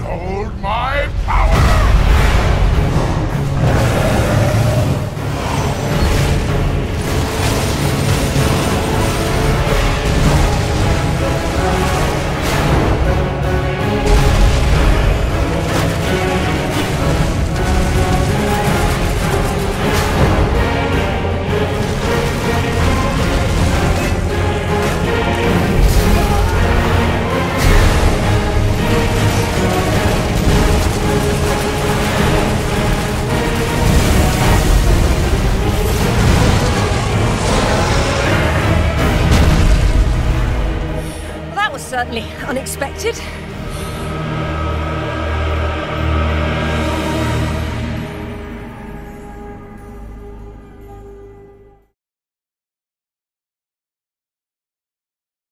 Behold my power! Certainly unexpected.